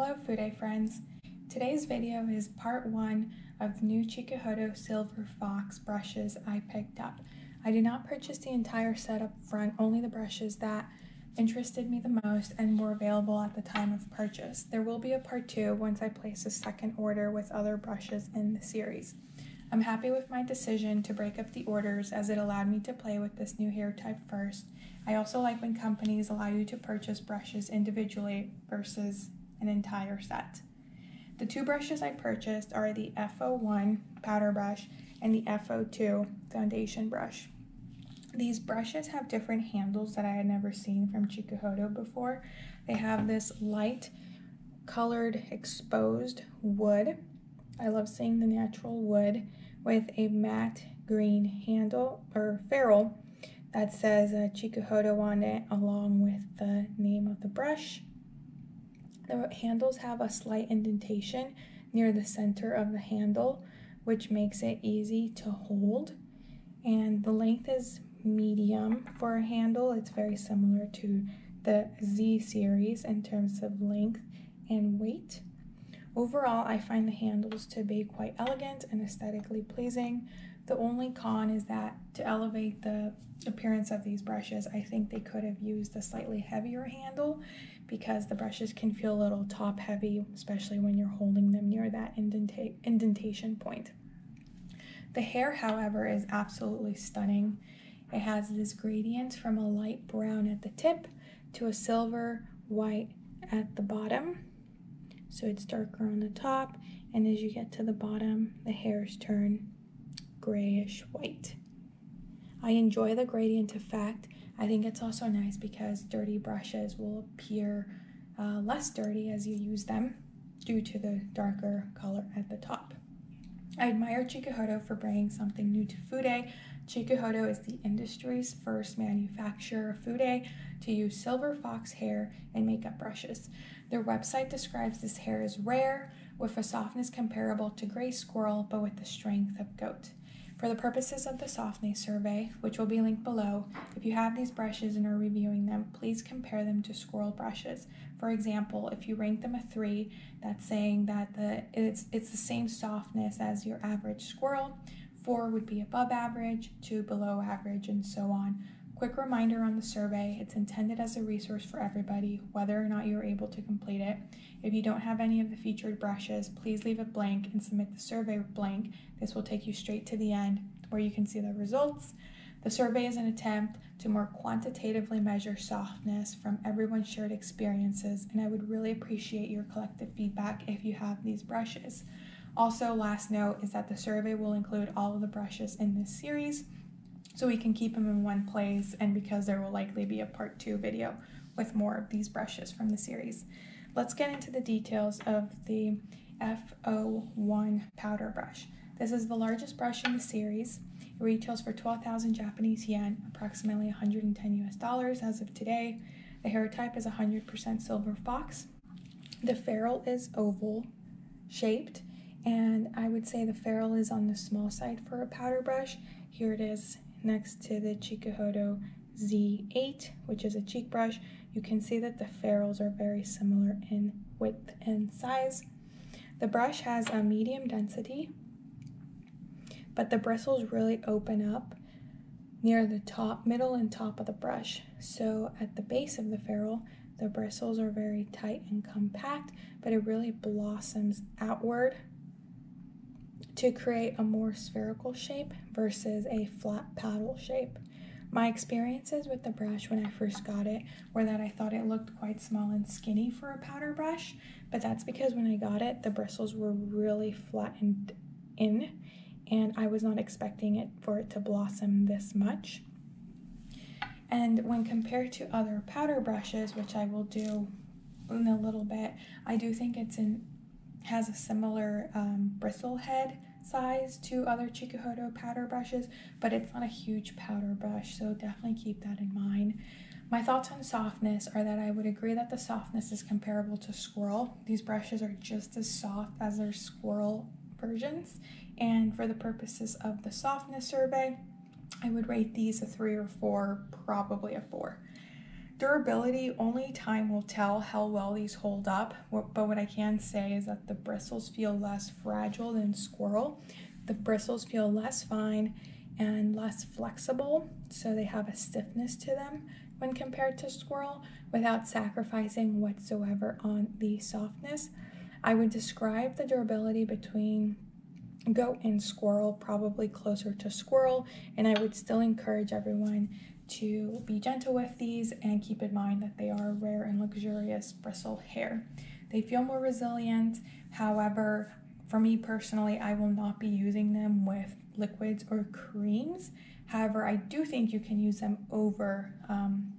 Hello Fude friends. Today's video is part one of the new Chikuhodo Silver Fox brushes I picked up. I did not purchase the entire set up front, only the brushes that interested me the most and were available at the time of purchase. There will be a part two once I place a second order with other brushes in the series. I'm happy with my decision to break up the orders as it allowed me to play with this new hair type first. I also like when companies allow you to purchase brushes individually versus an entire set. The two brushes I purchased are the FO-1 powder brush and the FO-2 foundation brush. These brushes have different handles that I had never seen from Chikuhodo before. They have this light colored exposed wood. I love seeing the natural wood with a matte green handle or ferrule that says uh, Chikuhodo on it along with the name of the brush. The handles have a slight indentation near the center of the handle which makes it easy to hold and the length is medium for a handle. It's very similar to the Z series in terms of length and weight. Overall, I find the handles to be quite elegant and aesthetically pleasing. The only con is that to elevate the appearance of these brushes, I think they could have used a slightly heavier handle because the brushes can feel a little top heavy, especially when you're holding them near that indenta indentation point. The hair, however, is absolutely stunning. It has this gradient from a light brown at the tip to a silver white at the bottom. So it's darker on the top, and as you get to the bottom, the hairs turn grayish white. I enjoy the gradient effect. I think it's also nice because dirty brushes will appear uh, less dirty as you use them due to the darker color at the top. I admire Chikuhodo for bringing something new to Fude Chikuhodo is the industry's first manufacturer of Fude to use silver fox hair in makeup brushes. Their website describes this hair as rare, with a softness comparable to gray squirrel but with the strength of goat. For the purposes of the softness survey, which will be linked below, if you have these brushes and are reviewing them, please compare them to squirrel brushes. For example, if you rank them a 3, that's saying that the it's it's the same softness as your average squirrel, Four would be above average, two below average, and so on. Quick reminder on the survey, it's intended as a resource for everybody, whether or not you're able to complete it. If you don't have any of the featured brushes, please leave it blank and submit the survey blank. This will take you straight to the end where you can see the results. The survey is an attempt to more quantitatively measure softness from everyone's shared experiences, and I would really appreciate your collective feedback if you have these brushes. Also, last note is that the survey will include all of the brushes in this series so we can keep them in one place and because there will likely be a part two video with more of these brushes from the series. Let's get into the details of the FO-1 powder brush. This is the largest brush in the series. It retails for 12,000 Japanese yen, approximately 110 US dollars as of today. The hair type is 100% silver fox. The ferrule is oval shaped and I would say the ferrule is on the small side for a powder brush. Here it is next to the Chikuhodo Z8, which is a cheek brush. You can see that the ferrules are very similar in width and size. The brush has a medium density, but the bristles really open up near the top, middle and top of the brush. So at the base of the ferrule, the bristles are very tight and compact, but it really blossoms outward to create a more spherical shape versus a flat paddle shape. My experiences with the brush when I first got it were that I thought it looked quite small and skinny for a powder brush, but that's because when I got it, the bristles were really flattened in, and I was not expecting it for it to blossom this much. And when compared to other powder brushes, which I will do in a little bit, I do think it's in has a similar um, bristle head size to other Chikuhodo powder brushes, but it's not a huge powder brush, so definitely keep that in mind. My thoughts on softness are that I would agree that the softness is comparable to squirrel. These brushes are just as soft as their squirrel versions, and for the purposes of the softness survey, I would rate these a three or four, probably a four. Durability, only time will tell how well these hold up, but what I can say is that the bristles feel less fragile than squirrel. The bristles feel less fine and less flexible, so they have a stiffness to them when compared to squirrel without sacrificing whatsoever on the softness. I would describe the durability between goat and squirrel probably closer to squirrel, and I would still encourage everyone to be gentle with these and keep in mind that they are rare and luxurious bristle hair. They feel more resilient. However, for me personally, I will not be using them with liquids or creams. However, I do think you can use them over um,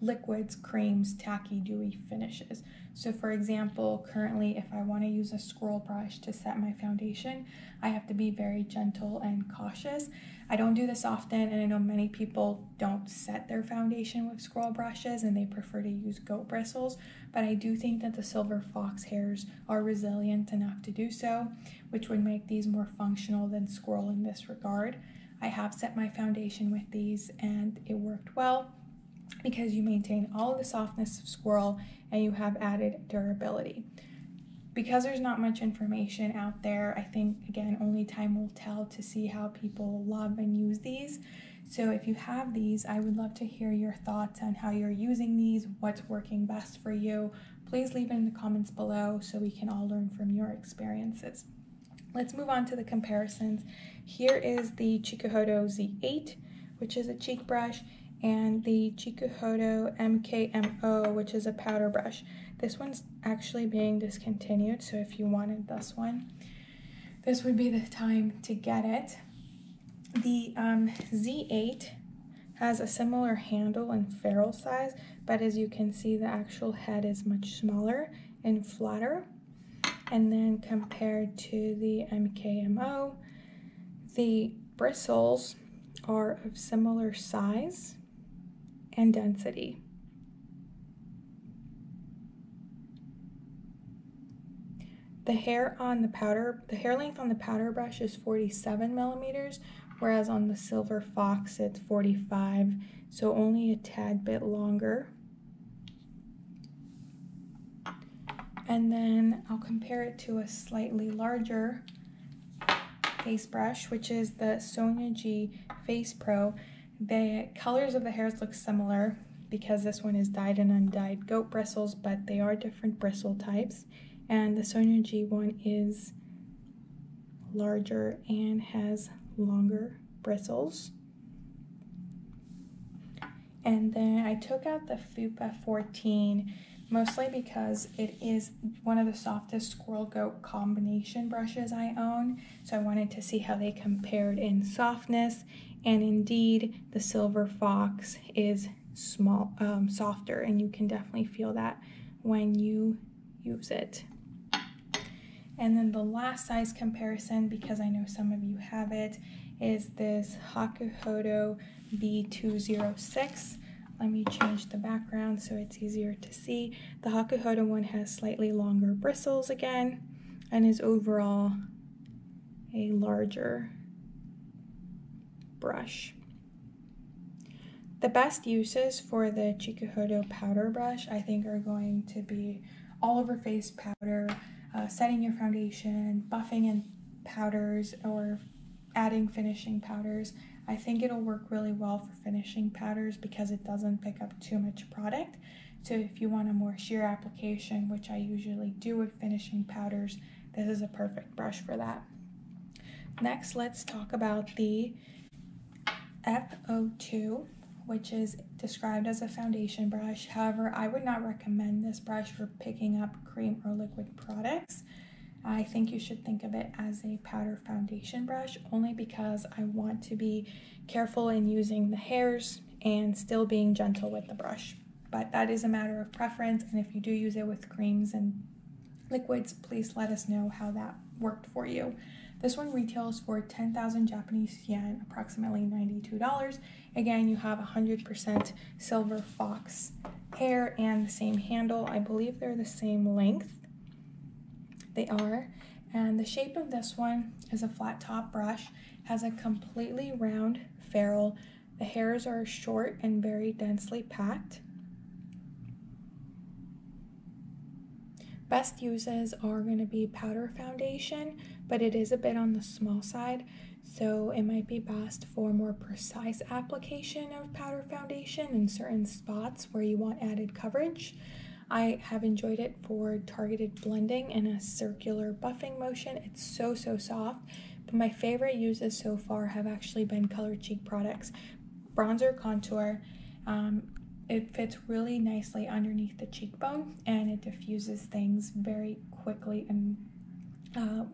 liquids, creams, tacky, dewy finishes. So for example, currently if I want to use a squirrel brush to set my foundation, I have to be very gentle and cautious. I don't do this often and I know many people don't set their foundation with squirrel brushes and they prefer to use goat bristles, but I do think that the silver fox hairs are resilient enough to do so, which would make these more functional than squirrel in this regard. I have set my foundation with these and it worked well because you maintain all the softness of squirrel and you have added durability. Because there's not much information out there, I think again only time will tell to see how people love and use these. So if you have these, I would love to hear your thoughts on how you're using these, what's working best for you. Please leave it in the comments below so we can all learn from your experiences. Let's move on to the comparisons. Here is the Chikuhodo Z8, which is a cheek brush, and the Chikuhodo MKMO, which is a powder brush. This one's actually being discontinued, so if you wanted this one, this would be the time to get it. The um, Z8 has a similar handle and ferrule size, but as you can see, the actual head is much smaller and flatter. And then compared to the MKMO, the bristles are of similar size and density. The hair on the powder, the hair length on the powder brush is 47 millimeters, whereas on the Silver Fox it's 45, so only a tad bit longer. And then I'll compare it to a slightly larger face brush, which is the Sonia G Face Pro. The colors of the hairs look similar because this one is dyed and undyed goat bristles, but they are different bristle types. And the Sonia G one is larger and has longer bristles. And then I took out the Fupa 14 mostly because it is one of the softest squirrel goat combination brushes I own. So I wanted to see how they compared in softness and indeed the silver fox is small um, softer and you can definitely feel that when you use it. And then the last size comparison because I know some of you have it is this Hakuhodo B206 let me change the background so it's easier to see. The Hakuhodo one has slightly longer bristles again and is overall a larger brush. The best uses for the Chikuhodo powder brush I think are going to be all over face powder, uh, setting your foundation, buffing in powders, or adding finishing powders. I think it'll work really well for finishing powders because it doesn't pick up too much product. So if you want a more sheer application, which I usually do with finishing powders, this is a perfect brush for that. Next, let's talk about the FO-2, which is described as a foundation brush. However, I would not recommend this brush for picking up cream or liquid products. I think you should think of it as a powder foundation brush only because I want to be careful in using the hairs and still being gentle with the brush. But that is a matter of preference, and if you do use it with creams and liquids, please let us know how that worked for you. This one retails for 10,000 Japanese yen, approximately $92. Again, you have 100% silver fox hair and the same handle. I believe they're the same length. They are. And the shape of this one is a flat top brush, has a completely round ferrule. The hairs are short and very densely packed. Best uses are going to be powder foundation, but it is a bit on the small side, so it might be best for more precise application of powder foundation in certain spots where you want added coverage. I have enjoyed it for targeted blending in a circular buffing motion. It's so, so soft. But my favorite uses so far have actually been Color Cheek products. Bronzer contour, um, it fits really nicely underneath the cheekbone and it diffuses things very quickly and uh,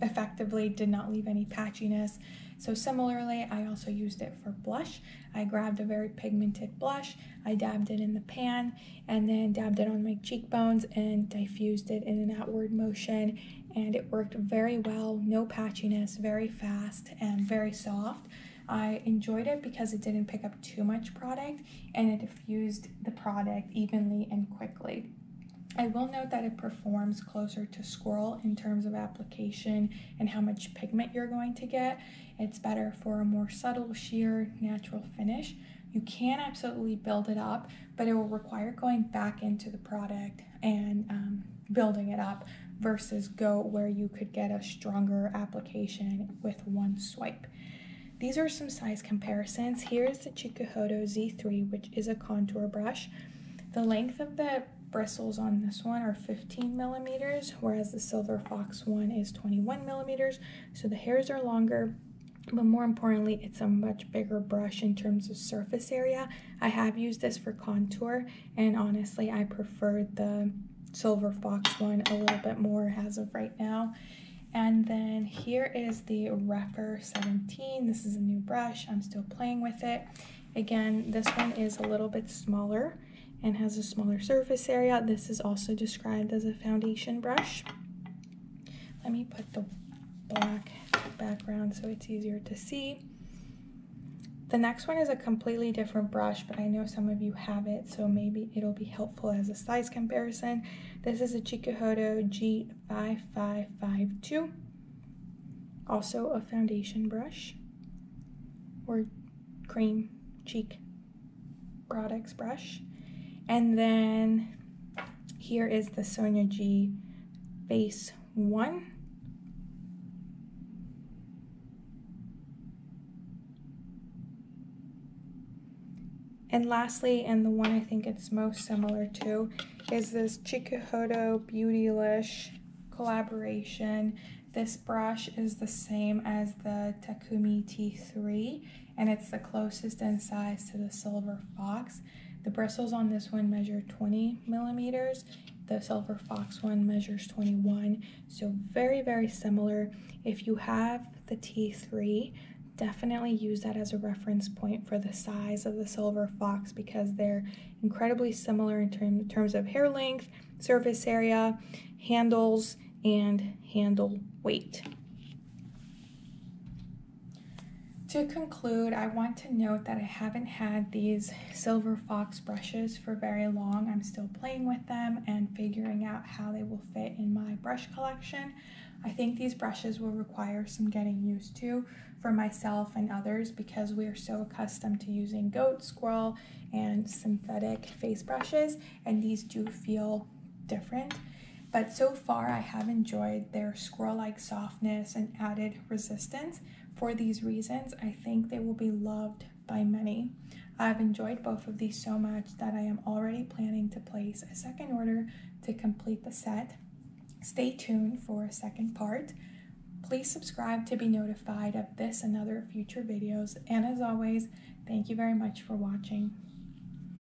effectively did not leave any patchiness. So similarly, I also used it for blush. I grabbed a very pigmented blush, I dabbed it in the pan, and then dabbed it on my cheekbones and diffused it in an outward motion. And it worked very well, no patchiness, very fast, and very soft. I enjoyed it because it didn't pick up too much product and it diffused the product evenly and quickly. I will note that it performs closer to Squirrel in terms of application and how much pigment you're going to get. It's better for a more subtle, sheer, natural finish. You can absolutely build it up, but it will require going back into the product and um, building it up versus go where you could get a stronger application with one swipe. These are some size comparisons. Here is the Chikuhodo Z3, which is a contour brush. The length of the bristles on this one are 15 millimeters, whereas the Silver Fox one is 21 millimeters. So the hairs are longer, but more importantly, it's a much bigger brush in terms of surface area. I have used this for contour, and honestly, I prefer the Silver Fox one a little bit more as of right now. And then here is the Rephr 17. This is a new brush. I'm still playing with it. Again, this one is a little bit smaller and has a smaller surface area. This is also described as a foundation brush. Let me put the black background so it's easier to see. The next one is a completely different brush, but I know some of you have it, so maybe it'll be helpful as a size comparison. This is a Chikuhodo G5552, also a foundation brush or cream cheek products brush. And then here is the Sonia G Face 1. And lastly, and the one I think it's most similar to, is this Chikuhodo Beautylish collaboration. This brush is the same as the Takumi T3, and it's the closest in size to the Silver Fox. The bristles on this one measure 20 millimeters. The Silver Fox one measures 21. So very, very similar. If you have the T3, definitely use that as a reference point for the size of the Silver Fox because they're incredibly similar in term, terms of hair length, surface area, handles, and handle weight. To conclude, I want to note that I haven't had these Silver Fox brushes for very long. I'm still playing with them and figuring out how they will fit in my brush collection. I think these brushes will require some getting used to for myself and others because we are so accustomed to using goat, squirrel, and synthetic face brushes, and these do feel different. But so far, I have enjoyed their squirrel-like softness and added resistance. For these reasons, I think they will be loved by many. I've enjoyed both of these so much that I am already planning to place a second order to complete the set. Stay tuned for a second part. Please subscribe to be notified of this and other future videos. And as always, thank you very much for watching.